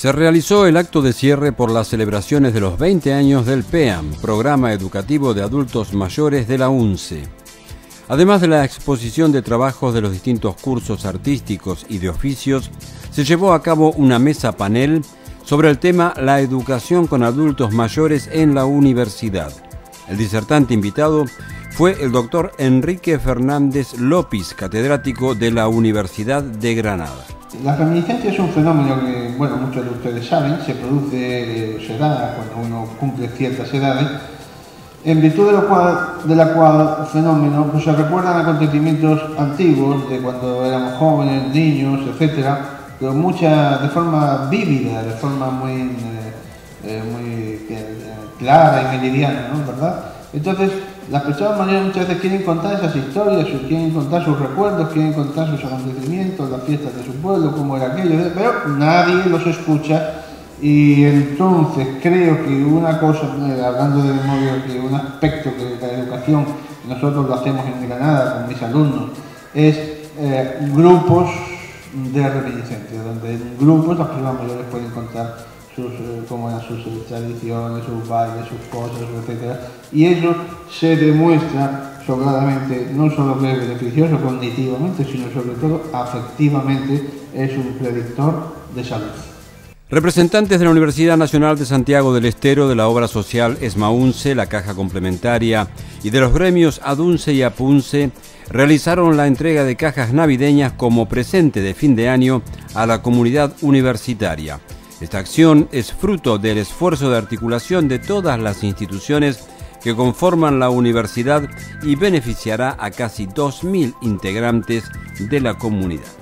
Se realizó el acto de cierre por las celebraciones de los 20 años del PEAM, Programa Educativo de Adultos Mayores de la UNCE. Además de la exposición de trabajos de los distintos cursos artísticos y de oficios, se llevó a cabo una mesa panel sobre el tema La educación con adultos mayores en la universidad. El disertante invitado fue el doctor Enrique Fernández López, catedrático de la Universidad de Granada. La reminiscencia es un fenómeno que, bueno, muchos de ustedes saben, se produce, se da cuando uno cumple ciertas edades, en virtud de, lo cual, de la cual fenómeno pues, se recuerdan acontecimientos antiguos, de cuando éramos jóvenes, niños, etcétera, pero mucha, de forma vívida, de forma muy, eh, eh, muy eh, clara y meridiana, ¿no? ¿verdad? Entonces, las personas mayores muchas veces quieren contar esas historias, quieren contar sus recuerdos, quieren contar sus acontecimientos, las fiestas de su pueblo, cómo era aquello, pero nadie los escucha. Y entonces creo que una cosa, eh, hablando de memoria, que un aspecto de la educación, nosotros lo hacemos en Granada con mis alumnos, es eh, grupos de reminiscencia, donde en grupos las personas mayores pueden contar sus, eh, cómo eran sus eh, tradiciones, sus bailes, sus cosas, etc. Y eso se demuestra sobradamente, no solo que es beneficioso cognitivamente, sino sobre todo afectivamente es un predictor de salud. Representantes de la Universidad Nacional de Santiago del Estero, de la obra social ESMAUNCE, la Caja Complementaria y de los gremios ADUNCE y APUNCE realizaron la entrega de cajas navideñas como presente de fin de año a la comunidad universitaria. Esta acción es fruto del esfuerzo de articulación de todas las instituciones que conforman la universidad y beneficiará a casi 2.000 integrantes de la comunidad.